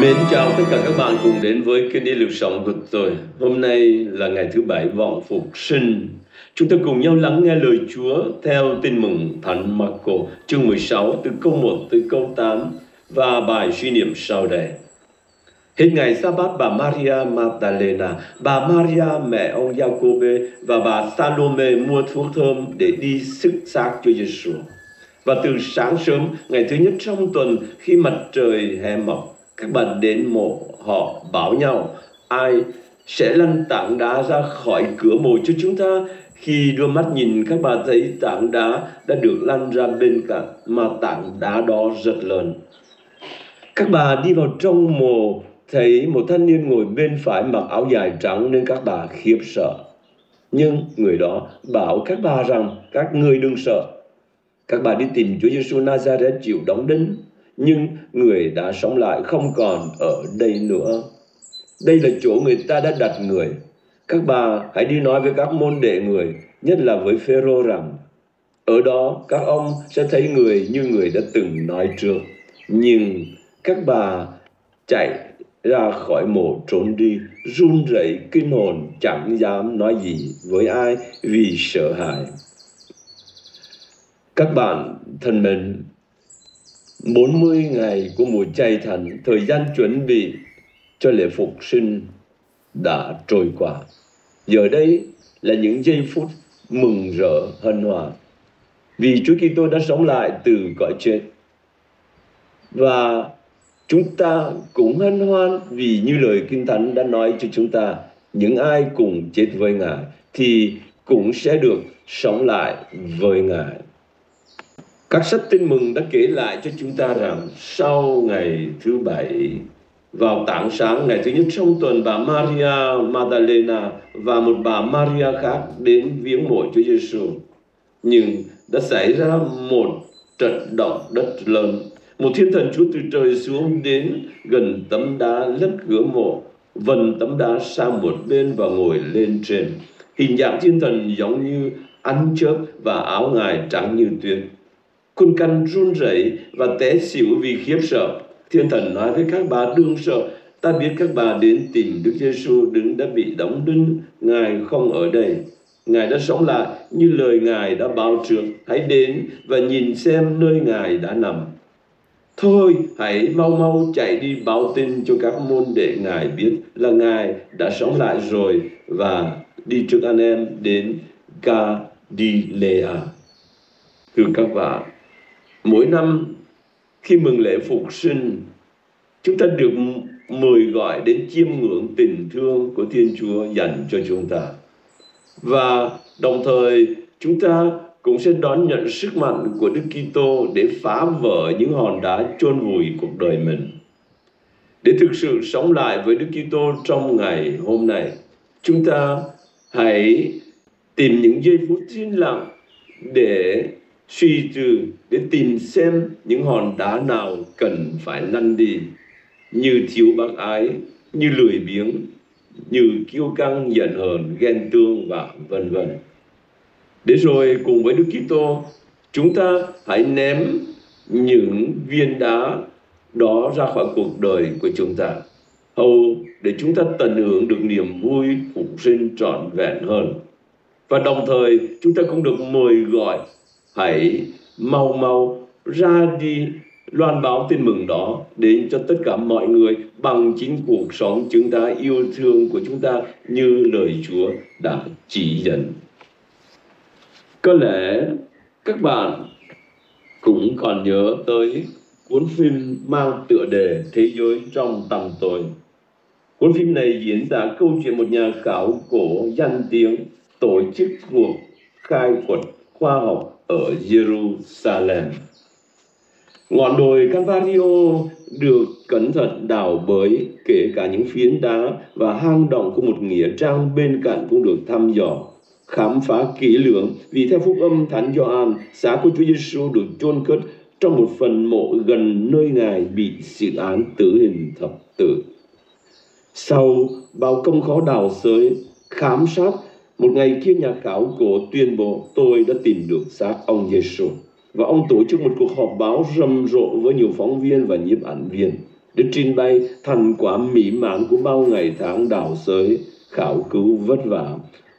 Mến chào tất cả các bạn cùng đến với kênh đi lược sống của tôi. Hôm nay là ngày thứ bảy vọng phục sinh. Chúng ta cùng nhau lắng nghe lời Chúa theo tin mừng Thánh Marco chương 16 từ câu 1 tới câu 8 và bài suy niệm sau đây. Hết ngày sa bát bà Maria Magdalena, bà Maria mẹ ông Jacobe và bà Salome mua thuốc thơm để đi sức xác cho Giêsu. Và từ sáng sớm ngày thứ nhất trong tuần khi mặt trời hé mọc, các bạn đến mộ họ bảo nhau, ai sẽ lăn tảng đá ra khỏi cửa mộ cho chúng ta? Khi đưa mắt nhìn, các bà thấy tảng đá đã được lăn ra bên cạnh, mà tảng đá đó rất lớn. Các bà đi vào trong mộ thấy một thanh niên ngồi bên phải mặc áo dài trắng nên các bà khiếp sợ. Nhưng người đó bảo các bà rằng, các ngươi đừng sợ. Các bà đi tìm Chúa Giêsu Nazareth chịu đóng đinh nhưng người đã sống lại không còn ở đây nữa. Đây là chỗ người ta đã đặt người. Các bà hãy đi nói với các môn đệ người, nhất là với Phêrô rằng ở đó các ông sẽ thấy người như người đã từng nói trước. Nhưng các bà chạy ra khỏi mộ trốn đi, run rẩy kinh hồn chẳng dám nói gì với ai vì sợ hãi. Các bạn thân mến, 40 ngày của mùa chay thành, thời gian chuẩn bị cho lễ phục sinh đã trôi qua. Giờ đây là những giây phút mừng rỡ hân hoan vì Chúa Kitô đã sống lại từ cõi chết. Và chúng ta cũng hân hoan vì như lời Kinh Thánh đã nói cho chúng ta, những ai cùng chết với Ngài thì cũng sẽ được sống lại với Ngài. Các sách tin mừng đã kể lại cho chúng ta rằng sau ngày thứ bảy vào tảng sáng ngày thứ nhất trong tuần bà Maria Magdalena và một bà Maria khác đến viếng mộ Chúa Giêsu. Nhưng đã xảy ra một trận động đất lớn. Một thiên thần Chúa từ trời xuống đến gần tấm đá lấp cửa mộ, vần tấm đá sang một bên và ngồi lên trên. Hình dạng thiên thần giống như ánh chớp và áo ngài trắng như tuyết Quân căn run rẩy và té xỉu vì khiếp sợ. Thiên thần nói với các bà đương sợ, ta biết các bà đến tìm Đức Giêsu đứng đã bị đóng đinh, Ngài không ở đây. Ngài đã sống lại như lời Ngài đã báo trước. Hãy đến và nhìn xem nơi Ngài đã nằm. Thôi, hãy mau mau chạy đi báo tin cho các môn đệ Ngài biết là Ngài đã sống lại rồi và đi trước anh em đến Galilea. Thưa các bạn, mỗi năm khi mừng lễ phục sinh chúng ta được mời gọi đến chiêm ngưỡng tình thương của Thiên Chúa dành cho chúng ta và đồng thời chúng ta cũng sẽ đón nhận sức mạnh của Đức Kitô để phá vỡ những hòn đá chôn vùi cuộc đời mình. Để thực sự sống lại với Đức Kitô trong ngày hôm nay, chúng ta hãy tìm những giây phút yên lặng để suy trừ để tìm xem những hòn đá nào cần phải lăn đi. Như thiếu bác ái, như lười biếng, như kiêu căng giận hờn, ghen tương và vân vân. Để rồi cùng với Đức Kitô, chúng ta hãy ném những viên đá đó ra khỏi cuộc đời của chúng ta. Hầu để chúng ta tận hưởng được niềm vui phục sinh trọn vẹn hơn. Và đồng thời, chúng ta cũng được mời gọi hãy mau mau ra đi loan báo tin mừng đó đến cho tất cả mọi người bằng chính cuộc sống chúng ta yêu thương của chúng ta như lời Chúa đã chỉ dẫn. Có lẽ các bạn cũng còn nhớ tới cuốn phim mang tựa đề Thế giới trong tầm tối. Cuốn phim này diễn tả câu chuyện một nhà khảo cổ danh tiếng tổ chức cuộc khai quật khoa học ở Jerusalem. Ngọn đồi Calvario được cẩn thận đào bới, kể cả những phiến đá và hang động của một nghĩa trang bên cạnh cũng được thăm dò, khám phá kỹ lưỡng vì theo phúc âm Thánh Gioan, xác của Chúa Giêsu được chôn cất trong một phần mộ gần nơi Ngài bị xử án tử hình thập tử. Sau bao công khó đào xới, khám sát một ngày kia nhà khảo cổ tuyên bố tôi đã tìm được xác ông Giêsu và ông tổ chức một cuộc họp báo rầm rộ với nhiều phóng viên và nhiếp ảnh viên, để trình bày thành quả mỹ mãn của bao ngày tháng đào sới, khảo cứu vất vả.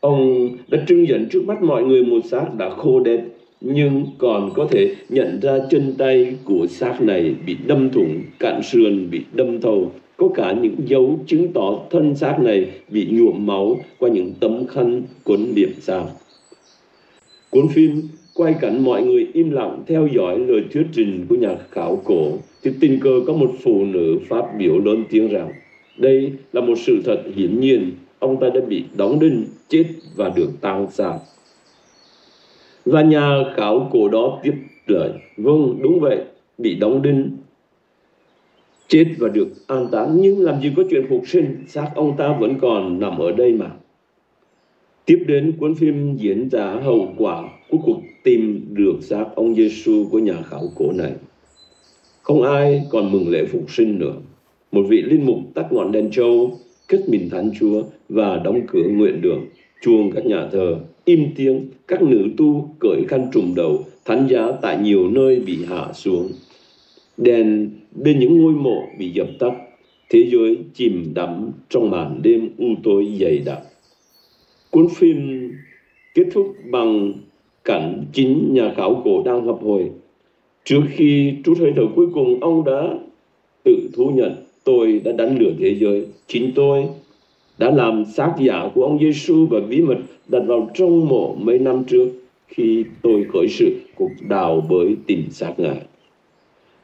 Ông đã trưng dẫn trước mắt mọi người một xác đã khô đẹp nhưng còn có thể nhận ra chân tay của xác này bị đâm thủng, cạn sườn, bị đâm thầu có cả những dấu chứng tỏ thân xác này bị nhuộm máu qua những tấm khăn cuốn điểm sao. cuốn phim quay cảnh mọi người im lặng theo dõi lời thuyết trình của nhà khảo cổ, thì tình cờ có một phụ nữ phát biểu lớn tiếng rằng, đây là một sự thật hiển nhiên, ông ta đã bị đóng đinh, chết và được tang xác và nhà khảo cổ đó tiếp lời vâng đúng vậy, bị đóng đinh chết và được an táng. Nhưng làm gì có chuyện phục sinh, xác ông ta vẫn còn nằm ở đây mà. Tiếp đến, cuốn phim diễn tả hậu quả của cuộc tìm được xác ông Giêsu của nhà khảo cổ này. Không ai còn mừng lễ phục sinh nữa. Một vị linh mục tắt ngọn đèn trâu, kết mình thánh chúa và đóng cửa nguyện đường, chuông các nhà thờ, im tiếng, các nữ tu cởi khăn trùm đầu, thánh giá tại nhiều nơi bị hạ xuống. Đèn bên những ngôi mộ bị dập tắt, thế giới chìm đắm trong màn đêm u tối dày đặc. Cuốn phim kết thúc bằng cảnh chính nhà khảo cổ đang hấp hồi. Trước khi trút hơi thở cuối cùng, ông đã tự thú nhận, tôi đã đánh lừa thế giới. Chính tôi đã làm xác giả của ông Giêsu và bí mật đặt vào trong mộ mấy năm trước khi tôi khởi sự cuộc đào bới tìm xác ngài.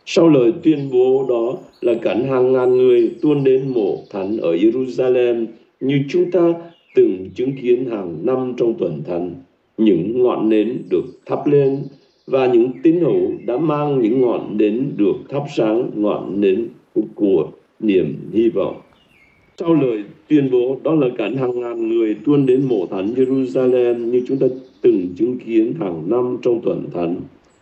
Sau lời tuyên bố đó là cảnh hàng ngàn người tuôn đến mộ thánh ở Jerusalem, như chúng ta từng chứng kiến hàng năm trong tuần thánh. Những ngọn nến được thắp lên và những tín hữu đã mang những ngọn nến được thắp sáng, ngọn nến của niềm hy vọng. Sau lời tuyên bố đó là cảnh hàng ngàn người tuôn đến mộ thánh Jerusalem, như chúng ta từng chứng kiến hàng năm trong tuần thánh.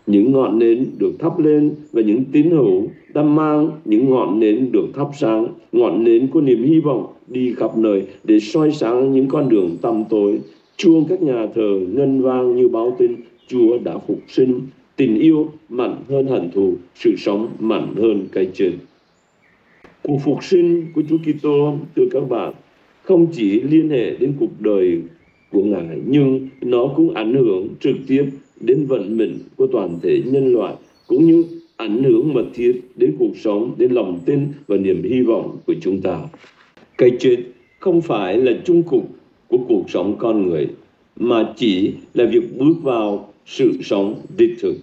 Những ngọn nến được thắp lên và những tín hữu đã mang những ngọn nến được thắp sáng, ngọn nến của niềm hy vọng đi khắp nơi để soi sáng những con đường tăm tối. Chuông các nhà thờ ngân vang như báo tin Chúa đã phục sinh, tình yêu mạnh hơn hận thù, sự sống mạnh hơn cái chết. Cuộc phục sinh của Chúa Kitô thưa các bạn không chỉ liên hệ đến cuộc đời của Ngài nhưng nó cũng ảnh hưởng trực tiếp đến vận mệnh của toàn thể nhân loại cũng như ảnh hưởng mật thiết đến cuộc sống, đến lòng tin và niềm hy vọng của chúng ta. Cái chết không phải là chung cục của cuộc sống con người mà chỉ là việc bước vào sự sống đích thực.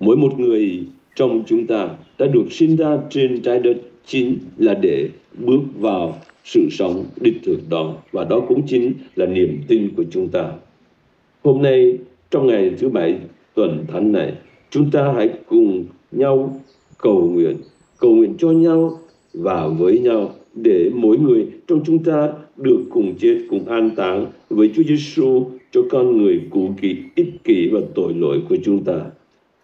Mỗi một người trong chúng ta đã được sinh ra trên trái đất chính là để bước vào sự sống đích thực đó và đó cũng chính là niềm tin của chúng ta. Hôm nay trong ngày thứ bảy tuần thánh này, chúng ta hãy cùng nhau cầu nguyện, cầu nguyện cho nhau và với nhau để mỗi người trong chúng ta được cùng chết cùng an táng với Chúa Giêsu cho con người cũ kỹ ích kỷ và tội lỗi của chúng ta.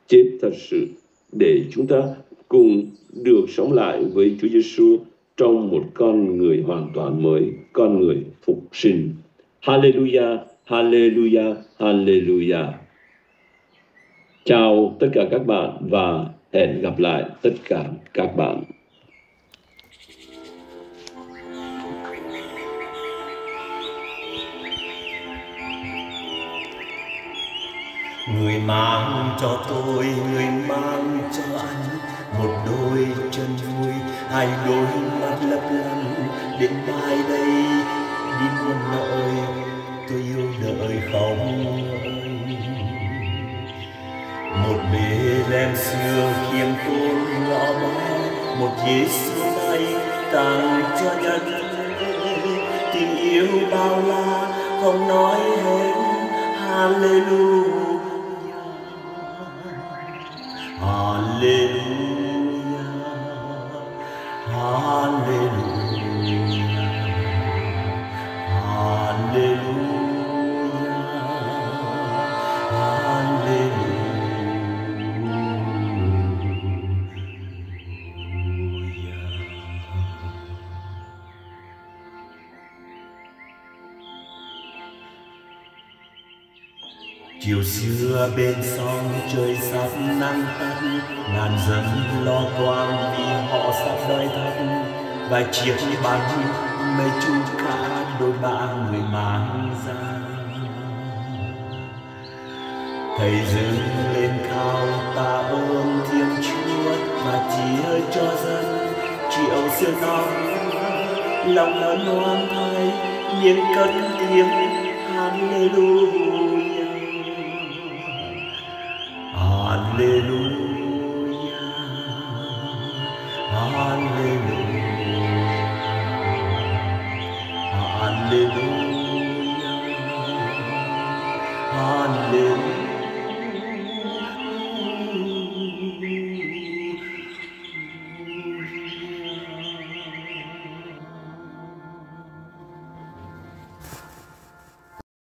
Chết thật sự để chúng ta cùng được sống lại với Chúa Giêsu trong một con người hoàn toàn mới, con người phục sinh. Hallelujah, Hallelujah, Hallelujah. Chào tất cả các bạn và hẹn gặp lại tất cả các bạn. Người mang cho tôi, người mang cho anh một đôi chân vui, hai đôi mắt lấp lánh đến mai đây đi muôn nỗi đời không? Một bên em xưa khiêm tốn nhỏ bé một Giêsu này tặng cho nhân tình yêu bao la, không nói hết Hallelujah. Hallelujah. Chiều xưa bên sông trời sắp nắng tắt, ngàn dân lo toan vì họ sắp đói thắt. Và chiếc bánh mây chung cả đôi ba người mang ra. Thầy dâng lên cao ta ơn thiên chúa và chia cho dân. Triệu xưa năm lòng lớn hoan thay miếng cất tiếng hallelujah.